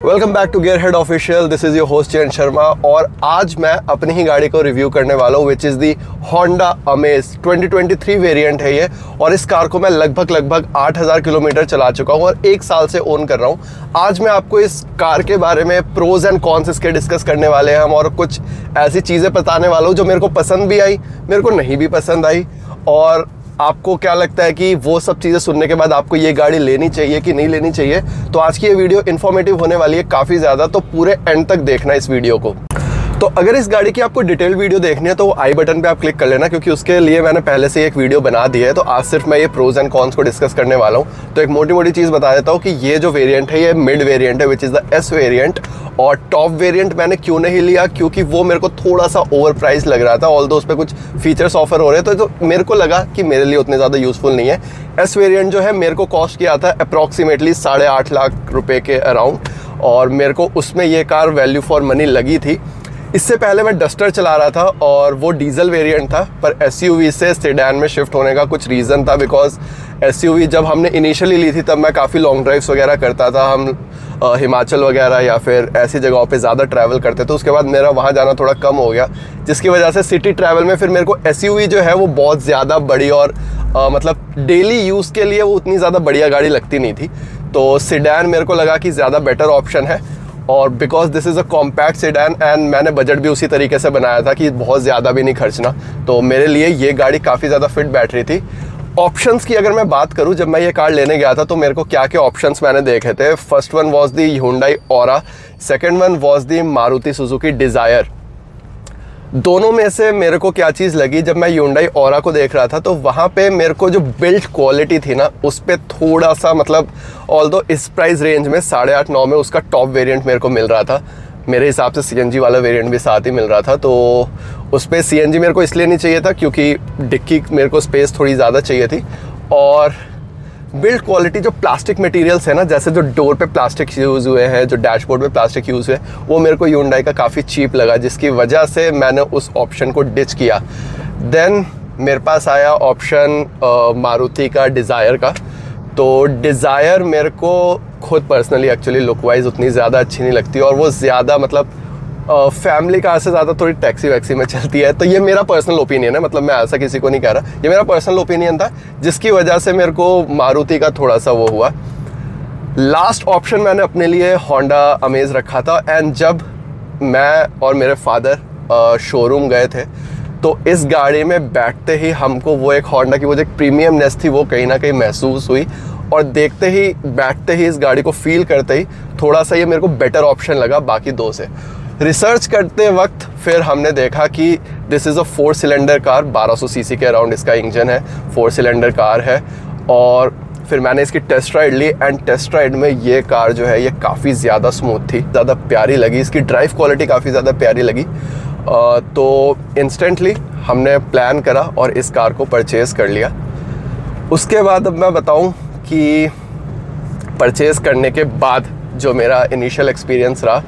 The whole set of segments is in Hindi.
Welcome back to gear head official this is your host Jayant Sharma और आज मैं अपनी ही गाड़ी को रिव्यू करने वाला हूँ which is the Honda Amaze 2023 variant है ये, और इस कार को मैं लगभग लगभग 8000 किलोमीटर चला चुका हूँ और एक साल से ओन कर रहा हूँ। आज मैं आपको इस कार के बारे में प्रोज एंड कॉन्स इसके डिस्कस करने वाले हैं हम, और कुछ ऐसी चीज़ें बताने वाला हूँ जो मेरे को पसंद भी आई, मेरे को नहीं भी पसंद आई, और आपको क्या लगता है कि वो सब चीज़ें सुनने के बाद आपको ये गाड़ी लेनी चाहिए कि नहीं लेनी चाहिए? तो आज की ये वीडियो इन्फॉर्मेटिव होने वाली है काफ़ी ज़्यादा तो पूरे एंड तक देखना इस वीडियो को। तो अगर इस गाड़ी की आपको डिटेल वीडियो देखनी है तो आई बटन पे आप क्लिक कर लेना, क्योंकि उसके लिए मैंने पहले से एक वीडियो बना दी है। तो आज सिर्फ़ मैं ये प्रोज एंड कॉन्स को डिस्कस करने वाला हूँ। तो एक मोटी मोटी चीज़ बता देता हूँ कि ये जो वेरियंट है, ये मिड वेरियंट है which is the S variant और टॉप वेरियंट मैंने क्यों नहीं लिया? क्योंकि वो मेरे को थोड़ा सा ओवर प्राइस लग रहा था ऑल दो उस पर कुछ फीचर्स ऑफ़र हो रहे थे तो मेरे को लगा कि मेरे लिए उतने ज़्यादा यूज़फुल नहीं है। एस वेरियंट जो है, मेरे को कॉस्ट किया था अप्रॉक्सीमेटली साढ़े आठ लाख रुपए के अराउंड और मेरे को उसमें ये कार वैल्यू फॉर मनी लगी थी। इससे पहले मैं डस्टर चला रहा था और वो डीजल वेरिएंट था पर एसयूवी से सेडान में शिफ्ट होने का कुछ रीज़न था बिकॉज़ एसयूवी जब हमने इनिशियली ली थी तब मैं काफ़ी लॉन्ग ड्राइव्स वगैरह करता था। हम आ, हिमाचल वगैरह या फिर ऐसी जगहों पे ज़्यादा ट्रैवल करते थे। उसके बाद मेरा वहाँ जाना थोड़ा कम हो गया जिसकी वजह से सिटी ट्रैवल में फिर मेरे को एसयूवी जो है वो बहुत ज़्यादा बड़ी और आ, मतलब डेली यूज़ के लिए वो उतनी ज़्यादा बढ़िया गाड़ी लगती नहीं थी। तो सिडैन मेरे को लगा कि ज़्यादा बेटर ऑप्शन है। और because this is a compact sedan and मैंने बजट भी उसी तरीके से बनाया था कि बहुत ज़्यादा भी नहीं खर्चना। तो मेरे लिए ये गाड़ी काफ़ी ज़्यादा फिट बैठ रही थी। ऑप्शंस की अगर मैं बात करूँ, जब मैं ये कार लेने गया था तो मेरे को क्या क्या ऑप्शंस मैंने देखे थे। First one was the Hyundai और second one was the Maruti Suzuki Dzire दोनों में से मेरे को क्या चीज़ लगी? जब मैं यूंडाई और को देख रहा था तो वहाँ पे मेरे को जो बिल्ड क्वालिटी थी ना, उस पर थोड़ा सा मतलब ऑल दो इस प्राइस रेंज में साढ़े आठ, नौ में उसका टॉप वेरिएंट मेरे को मिल रहा था, मेरे हिसाब से सीएनजी वाला वेरिएंट भी साथ ही मिल रहा था तो उस पर सी मेरे को इसलिए नहीं चाहिए था क्योंकि डिक्की मेरे को स्पेस थोड़ी ज़्यादा चाहिए थी, और बिल्ड क्वालिटी जो प्लास्टिक मटेरियल्स है ना, जैसे जो डोर पे प्लास्टिक यूज़ हुए हैं, जो डैशबोर्ड पे प्लास्टिक यूज़ हुए वो मेरे को यूंडाई का काफ़ी चीप लगा, जिसकी वजह से मैंने उस ऑप्शन को डिच किया। देन मेरे पास आया ऑप्शन मारुति का डिज़ायर का। तो डिज़ायर मेरे को खुद पर्सनली एक्चुअली लुक वाइज उतनी ज़्यादा अच्छी नहीं लगती, और वो ज़्यादा मतलब फैमिली कार से ज़्यादा थोड़ी टैक्सी वैक्सी में चलती है। तो ये मेरा पर्सनल ओपिनियन है मतलब मैं ऐसा किसी को नहीं कह रहा। ये मेरा पर्सनल ओपिनियन था, जिसकी वजह से मेरे को मारुति का थोड़ा सा वो हुआ। लास्ट ऑप्शन मैंने अपने लिए होंडा अमेज रखा था एंड जब मैं और मेरे फादर शोरूम गए थे तो इस गाड़ी में बैठते ही हमको वो एक होंडा की, वो जो एक प्रीमियमनेस थी, वो कहीं ना कहीं महसूस हुई। और देखते ही, बैठते ही इस गाड़ी को फील करते ही, थोड़ा सा ये मेरे को बेटर ऑप्शन लगा बाकी दो से। रिसर्च करते वक्त फिर हमने देखा कि this is a four cylinder car 1200 CC के अराउंड इसका इंजन है फोर सिलेंडर कार है। और फिर मैंने इसकी टेस्ट राइड ली एंड टेस्ट राइड में ये कार जो है, ये काफ़ी ज़्यादा स्मूथ थी, ज़्यादा प्यारी लगी। इसकी ड्राइव क्वालिटी काफ़ी ज़्यादा प्यारी लगी। तो इंस्टेंटली हमने प्लान करा और इस कार को परचेज़ कर लिया। उसके बाद अब मैं बताऊँ कि परचेज़ करने के बाद जो मेरा इनिशियल एक्सपीरियंस रहा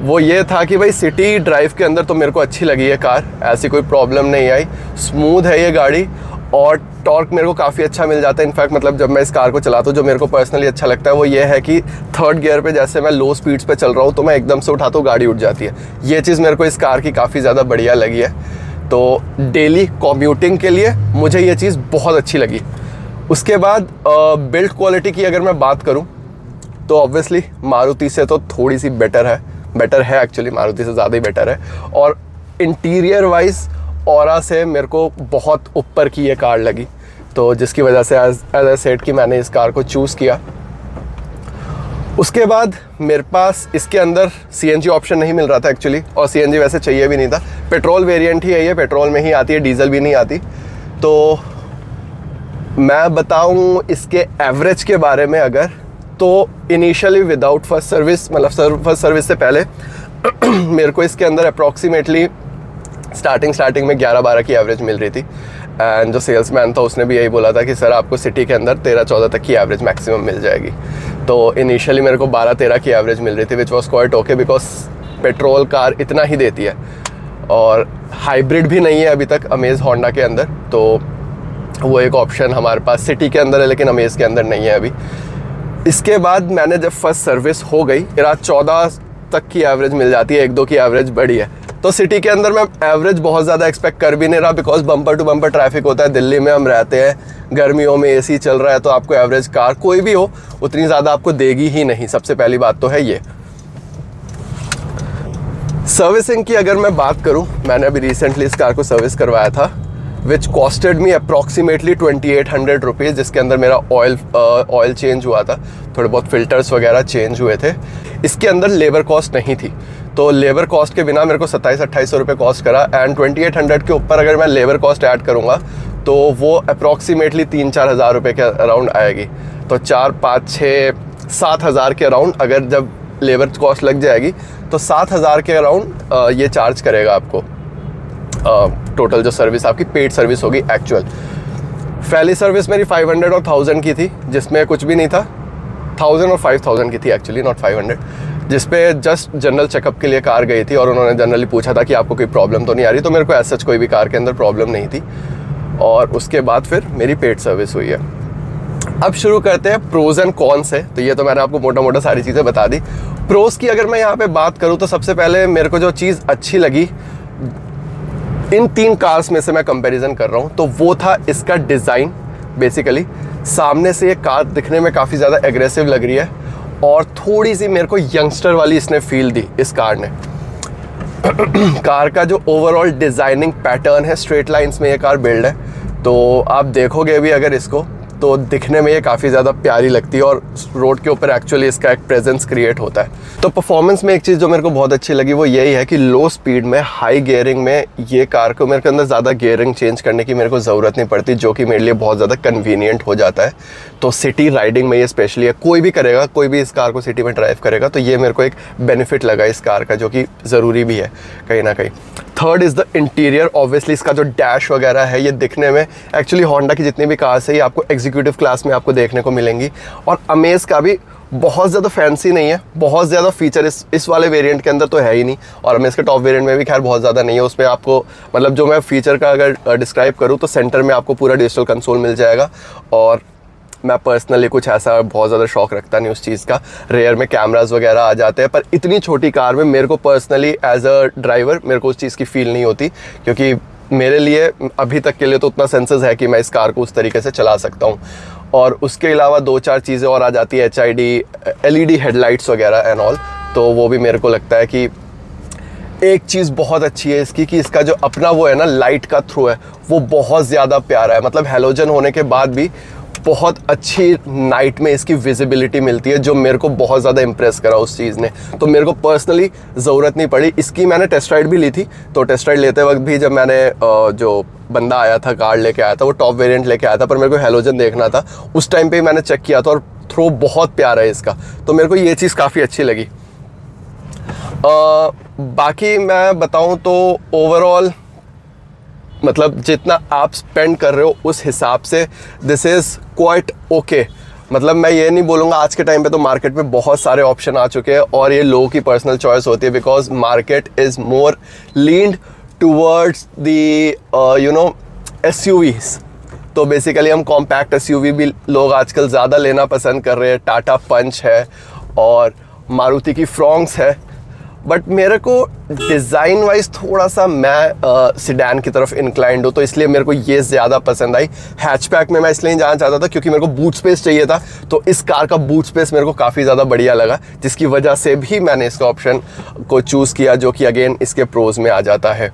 वो ये था कि भाई सिटी ड्राइव के अंदर तो मेरे को अच्छी लगी है कार ऐसी कोई प्रॉब्लम नहीं आई। स्मूथ है ये गाड़ी और टॉर्क मेरे को काफ़ी अच्छा मिल जाता है। इनफैक्ट मतलब जब मैं इस कार को चलाता हूँ, जो मेरे को पर्सनली अच्छा लगता है, वो ये है कि थर्ड गियर पे जैसे मैं लो स्पीड्स पे चल रहा हूँ तो मैं एकदम से उठाता हूँ, गाड़ी उठ जाती है। ये चीज़ मेरे को इस कार की काफ़ी ज़्यादा बढ़िया लगी है। तो डेली कॉम्यूटिंग के लिए मुझे ये चीज़ बहुत अच्छी लगी। उसके बाद बिल्ड क्वालिटी की अगर मैं बात करूँ तो ऑब्वियसली मारुति से तो थोड़ी सी बेटर है। बेटर है एक्चुअली मारुति से ज़्यादा ही बेटर है। और इंटीरियर वाइज और से मेरे को बहुत ऊपर की ये कार लगी। तो जिसकी वजह से एज एज सेट की मैंने इस कार को चूज़ किया। उसके बाद मेरे पास इसके अंदर सीएनजी ऑप्शन नहीं मिल रहा था एक्चुअली और सीएनजी वैसे चाहिए भी नहीं था। पेट्रोल वेरिएंट ही है ये, पेट्रोल में ही आती है, डीजल भी नहीं आती। तो मैं बताऊँ इसके एवरेज के बारे में अगर तो इनिशियली विदाउट फ़र्स्ट सर्विस मतलब फ़र्स्ट सर्विस से पहले, मेरे को इसके अंदर अप्रॉक्सीमेटली स्टार्टिंग स्टार्टिंग में 11-12 की एवरेज मिल रही थी। एंड जो सेल्समैन था, उसने भी यही बोला था कि, सर, आपको सिटी के अंदर 13-14 तक की एवरेज मैक्सिमम मिल जाएगी। तो इनिशियली मेरे को 12-13 की एवरेज मिल रही थी which was quite okay because petrol car इतना ही देती है। और हाइब्रिड भी नहीं है अभी तक अमेज होंडा के अंदर तो वो एक ऑप्शन हमारे पास सिटी के अंदर है, लेकिन अमेज के अंदर नहीं है अभी। इसके बाद मैंने जब फ़र्स्ट सर्विस हो गई मेरा चौदह तक की एवरेज मिल जाती है, एक दो की एवरेज बड़ी है। तो सिटी के अंदर मैं एवरेज बहुत ज़्यादा एक्सपेक्ट कर भी नहीं रहा because bumper to bumper traffic होता है, दिल्ली में हम रहते हैं, गर्मियों में एसी चल रहा है तो आपको एवरेज कार कोई भी हो, उतनी ज़्यादा आपको देगी ही नहीं। सबसे पहली बात तो है ये। सर्विसिंग की अगर मैं बात करूँ, मैंने अभी रिसेंटली इस कार को सर्विस करवाया था। Which costed me approximately twenty eight hundred rupees जिसके अंदर मेरा ऑयल ऑयल चेंज हुआ था। थोड़े बहुत फिल्टर्स वगैरह चेंज हुए थे। इसके अंदर लेबर कॉस्ट नहीं थी। तो लेबर कॉस्ट के बिना मेरे को सत्ताईस अट्ठाईस सौ रुपये कॉस्ट करा। एंड ट्वेंटी एट हंड्रेड के ऊपर अगर मैं लेबर कॉस्ट ऐड करूँगा तो वो अप्रॉक्सीमेटली तीन चार हज़ार रुपये के अराउंड आएगी। तो चार, पाँच छः सात हज़ार के अराउंड अगर जब लेबर कॉस्ट लग जाएगी तो सात हज़ार के अराउंड ये चार्ज करेगा आपको। टोटल जो सर्विस, आपकी पेड सर्विस होगी एक्चुअल पहली सर्विस मेरी 500 और 1000 की थी, जिसमें कुछ भी नहीं था। 1000 और 5000 की थी एक्चुअली नॉट 500 जिस पे जस्ट जनरल चेकअप के लिए कार गई थी और उन्होंने जनरली पूछा था कि आपको कोई प्रॉब्लम तो नहीं आ रही? तो मेरे को ऐसा कोई भी कार के अंदर प्रॉब्लम नहीं थी। और उसके बाद फिर मेरी पेड सर्विस हुई है। अब शुरू करते हैं प्रोज एंड कॉन्स है तो ये तो मैंने आपको मोटा मोटा सारी चीज़ें बता दी। प्रोज की अगर मैं यहाँ पे बात करूँ तो सबसे पहले मेरे को जो चीज़ अच्छी लगी इन तीन कार्स में से मैं कंपैरिजन कर रहा हूँ तो वो था इसका डिज़ाइन बेसिकली सामने से ये कार दिखने में काफ़ी ज़्यादा एग्रेसिव लग रही है, और थोड़ी सी मेरे को यंगस्टर वाली इसने फील दी इस कार ने। कार का जो ओवरऑल डिज़ाइनिंग पैटर्न है स्ट्रेट लाइंस में ये कार बिल्ड है तो आप देखोगे भी अगर इसको तो दिखने में ये काफ़ी ज़्यादा प्यारी लगती है और रोड के ऊपर एक्चुअली इसका एक प्रेजेंस क्रिएट होता है। तो परफॉर्मेंस में एक चीज़ जो मेरे को बहुत अच्छी लगी वो यही है कि लो स्पीड में हाई गेयरिंग में ये कार को मेरे के अंदर ज़्यादा गियरिंग चेंज करने की मेरे को ज़रूरत नहीं पड़ती, जो कि मेरे लिए बहुत ज़्यादा कन्वीनियंट हो जाता है। तो सिटी राइडिंग में ये स्पेशली है, कोई भी करेगा, कोई भी इस कार को सिटी में ड्राइव करेगा तो ये मेरे को एक बेनिफिट लगा इस कार का, जो कि ज़रूरी भी है कहीं ना कहीं। Third is the interior obviously इसका जो डैश वगैरह है, ये दिखने में एक्चुअली होंडा की जितनी भी कार्स है, ये आपको एग्जीक्यूटिव क्लास में आपको देखने को मिलेंगी। और अमेज का भी बहुत ज़्यादा फैंसी नहीं है, बहुत ज़्यादा फीचर इस इस वाले वेरिएंट के अंदर तो है ही नहीं। और मैं इसके टॉप वेरिएंट में भी खैर बहुत ज़्यादा नहीं है, उसमें आपको मतलब जो मैं फीचर का अगर डिस्क्राइब करूँ तो सेंटर में आपको पूरा डिजिटल कंसोल मिल जाएगा। और मैं पर्सनली कुछ ऐसा बहुत ज़्यादा शौक रखता नहीं उस चीज़ का। रेयर में कैमराज वगैरह आ जाते हैं, पर इतनी छोटी कार में मेरे को पर्सनली एज अ ड्राइवर मेरे को उस चीज़ की फील नहीं होती, क्योंकि मेरे लिए अभी तक के लिए तो उतना सेंसेस है कि मैं इस कार को उस तरीके से चला सकता हूँ। और उसके अलावा दो चार चीज़ें और आ जाती है H I D L E D headlights वगैरह एंड ऑल तो वो भी मेरे को लगता है कि एक चीज़ बहुत अच्छी है इसकी कि इसका जो अपना वो है ना लाइट का थ्रू है, वो बहुत ज़्यादा प्यारा है। मतलब हेलोजन होने के बाद भी बहुत अच्छी नाइट में इसकी विजिबिलिटी मिलती है जो मेरे को बहुत ज़्यादा इंप्रेस करा उस चीज़ ने। तो मेरे को पर्सनली ज़रूरत नहीं पड़ी। इसकी मैंने टेस्ट राइड भी ली थी। तो टेस्ट राइड लेते वक्त भी जब मैंने जो बंदा आया था कार लेके आया था वो टॉप वेरिएंट लेके आया था पर मेरे को हेलोजन देखना था। उस टाइम पे मैंने चेक किया था और थ्रो बहुत प्यारा है इसका। तो मेरे को ये चीज़ काफ़ी अच्छी लगी। आ, बाकी मैं बताऊँ तो ओवरऑल मतलब जितना आप स्पेंड कर रहे हो उस हिसाब से दिस इज़ क्वाइट ओके मतलब मैं ये नहीं बोलूँगा आज के टाइम पे तो मार्केट में बहुत सारे ऑप्शन आ चुके हैं और ये लोगों की पर्सनल चॉइस होती है because market is more lead towards the you know S तो बेसिकली हम कॉम्पैक्ट एस भी लोग आजकल ज़्यादा लेना पसंद कर रहे हैं टाटा पंच है और मारुति की फ्रॉन्ग्स है। बट मेरे को डिज़ाइन वाइज थोड़ा सा मैं सिडैन की तरफ़ इंक्लाइंड हूँ तो इसलिए मेरे को ये ज़्यादा पसंद आई। हैचपैक में मैं इसलिए जाना चाहता था क्योंकि मेरे को बूट स्पेस चाहिए था तो इस कार का बूट स्पेस मेरे को काफ़ी ज़्यादा बढ़िया लगा जिसकी वजह से भी मैंने इसका ऑप्शन को चूज़ किया जो कि अगेन इसके प्रोज में आ जाता है।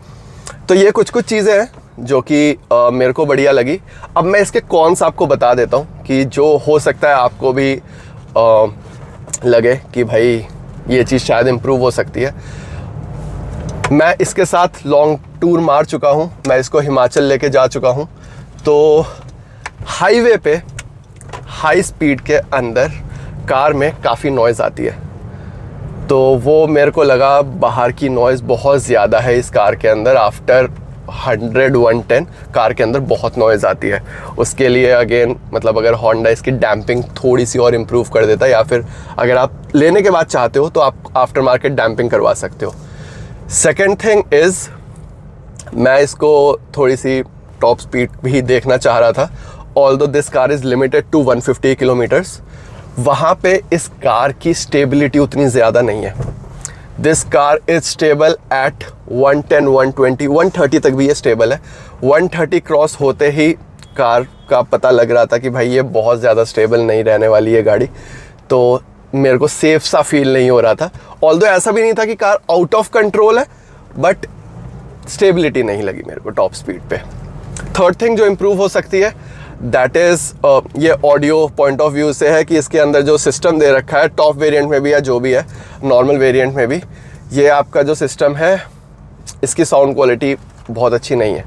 तो ये कुछ कुछ चीज़ें हैं जो कि मेरे को बढ़िया लगी। अब मैं इसके कौन सा आपको बता देता हूँ कि जो हो सकता है आपको भी आ, लगे कि भाई ये चीज़ शायद इम्प्रूव हो सकती है। मैं इसके साथ लॉन्ग टूर मार चुका हूँ। मैं इसको हिमाचल लेके जा चुका हूँ। तो हाईवे पे हाई स्पीड के अंदर कार में काफ़ी नॉइज़ आती है। तो वो मेरे को लगा बाहर की नॉइज़ बहुत ज़्यादा है इस कार के अंदर। After hundred one ten car के अंदर बहुत नॉइज़ आती है। उसके लिए अगेन मतलब अगर होंडा इसकी डैम्पिंग थोड़ी सी और इम्प्रूव कर देता है या फिर अगर आप लेने के बाद चाहते हो तो आप आफ्टर मार्केट डैम्पिंग करवा सकते हो। सेकेंड थिंग इज़ मैं इसको थोड़ी सी टॉप स्पीड भी देखना चाह रहा था। Although this car is limited to 150 kilometres वहाँ पे इस कार की स्टेबिलिटी उतनी ज़्यादा नहीं है। This car is stable at 110 120 130 तक भी ये स्टेबल है। 130 क्रॉस होते ही कार का पता लग रहा था कि भाई ये बहुत ज़्यादा स्टेबल नहीं रहने वाली है गाड़ी। तो मेरे को सेफ़ सा फील नहीं हो रहा था। ऑल ऐसा भी नहीं था कि कार आउट ऑफ़ कंट्रोल है बट स्टेबिलिटी नहीं लगी मेरे को टॉप स्पीड पे। थर्ड थिंग जो इम्प्रूव हो सकती है दैट इज़ uh, ये ऑडियो पॉइंट ऑफ़ व्यू से है कि इसके अंदर जो सिस्टम दे रखा है टॉप वेरिएंट में भी या जो भी है नॉर्मल वेरिएंट में भी ये आपका जो सिस्टम है इसकी साउंड क्वालिटी बहुत अच्छी नहीं है।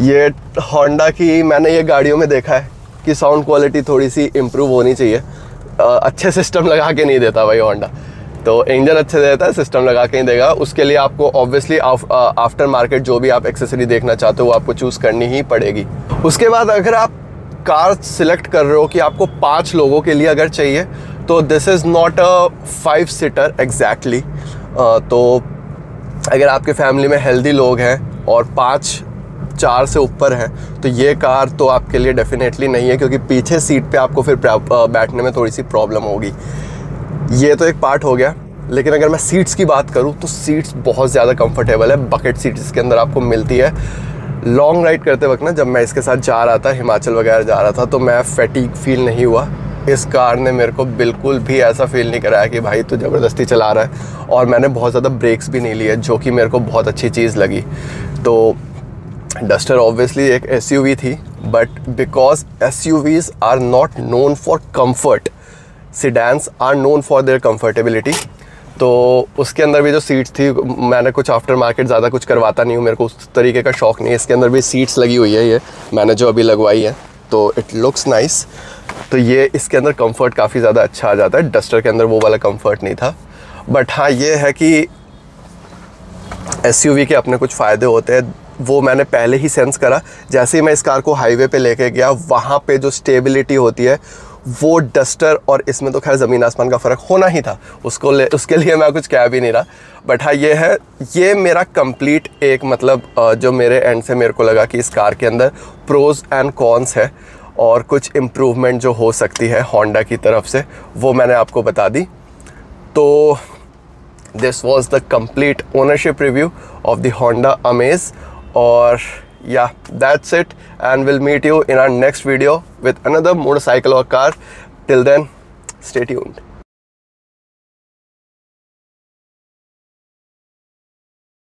ये होंडा की मैंने ये गाड़ियों में देखा है कि साउंड क्वालिटी थोड़ी सी इम्प्रूव होनी चाहिए। अच्छे सिस्टम लगा के नहीं देता भाई होंडा तो इंजन अच्छे से देता है सिस्टम लगा के ही देगा। उसके लिए आपको ऑब्वियसली आफ्टर मार्केट जो भी आप एक्सेसरी देखना चाहते हो, वो आपको चूज़ करनी ही पड़ेगी। उसके बाद अगर आप कार सिलेक्ट कर रहे हो कि आपको पाँच लोगों के लिए अगर चाहिए तो this is not a five seater exactly तो अगर आपके फैमिली में हेल्दी लोग हैं और पाँच, चार से ऊपर हैं तो ये कार तो आपके लिए डेफिनेटली नहीं है, क्योंकि पीछे सीट पे आपको फिर बैठने में थोड़ी सी प्रॉब्लम होगी। ये तो एक पार्ट हो गया। लेकिन अगर मैं सीट्स की बात करूँ तो सीट्स बहुत ज़्यादा कंफर्टेबल है। बकेट सीट इसके अंदर आपको मिलती है। लॉन्ग राइड करते वक्त ना, जब मैं इसके साथ जा रहा था, हिमाचल वगैरह जा रहा था तो मैं फैटिक फील नहीं हुआ। इस कार ने मेरे को बिल्कुल भी ऐसा फील नहीं कराया कि भाई तू ज़बरदस्ती चला रहा है। और मैंने बहुत ज़्यादा ब्रेक्स भी नहीं लिए, जो कि मेरे को बहुत अच्छी चीज़ लगी। तो डस्टर ऑब्वियसली एक एसयूवी थी but because S are not known for comfort sedans are known for their comfortability तो उसके अंदर भी जो सीट्स थी, मैंने कुछ आफ्टर मार्केट ज़्यादा कुछ करवाता नहीं हूँ, मेरे को उस तरीके का शौक नहीं है। इसके अंदर भी सीट्स लगी हुई है ये, मैंने जो अभी लगवाई है तो इट लुक्स नाइस तो ये इसके अंदर कंफर्ट काफ़ी ज़्यादा अच्छा आ जाता है। डस्टर के अंदर वो वाला कंफर्ट नहीं था। बट हाँ ये है कि एस के अपने कुछ फ़ायदे होते हैं। वो मैंने पहले ही सेंस करा। जैसे ही मैं इस कार को हाईवे पे लेके गया, वहाँ पे जो स्टेबिलिटी होती है वो डस्टर और इसमें तो खैर ज़मीन आसमान का फ़र्क होना ही था। उसको ले, उसके लिए मैं कुछ कह भी नहीं रहा। बट हाँ ये है, ये मेरा कंप्लीट एक मतलब जो मेरे एंड से मेरे को लगा कि इस कार के अंदर प्रोज एंड कॉन्स है और कुछ इम्प्रूवमेंट जो हो सकती है होंडा की तरफ़ से, वो मैंने आपको बता दी। तो this was the complete ownership review of the Honda Amaze or yeah that's it. And we'll meet you in our next video with another motorcycle or car. Till then stay tuned